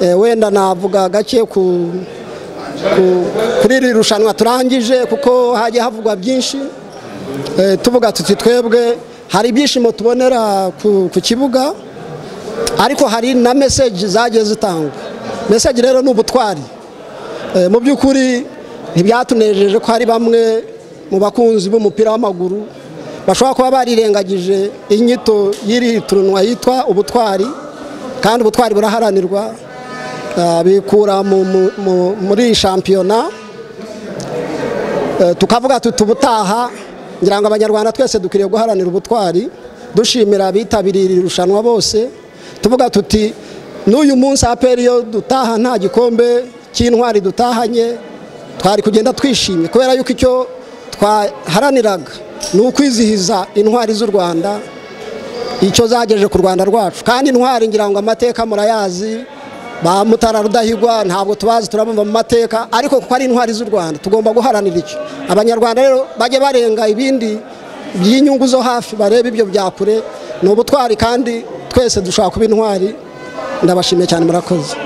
Eh, wenda navuga gake ku ku- kuri iri rushanwa turangije kuko hagiye havugwa byinshi. Eh, tuvuga tuti twebwe hari ibyishimo tubonera ku kibuga ariko hari na meseji zagiye zitangwa. Meseji rero ni ubutwari. Eh, mu by'ukuri ntibyatunejeje ko hari bamwe mu bakunzi b'umupira w'amaguru bashobora kuba barirengagije inyito y'iri turunwa yitwa ubutwari kandi ubutwari buraharanirwa. Ah, bikura mu- mu- muri shampiyona. Eh, tukavuga tuti ubutaha ngira ngo abanyarwanda twese dukwiriye guharanira ubutwari dushimira abitabiriye iri rushanwa bose tuvuga tuti n'uyu munsi aperi iyo dutaha nta gikombe cy'intwari dutahanye twari kugenda twishimye kubera yuko icyo twaharaniraga ni ukwizihiza intwari z'u rwanda icyo zagejeje ku rwanda rwacu. Kandi intwari ngira ngo amateka murayazi ba mutara rudahigwa ntabwo tubazi turabumva mu mateka ariko kuko ari intwari z'u rwanda tugomba guharanira icyo abanyarwanda rero bajye barenga ibindi by'inyungu zo hafi barebe ibyo bya kure ni ubutwari kandi twese dushobora kuba intwari. Ndabashimiye cyane murakoze.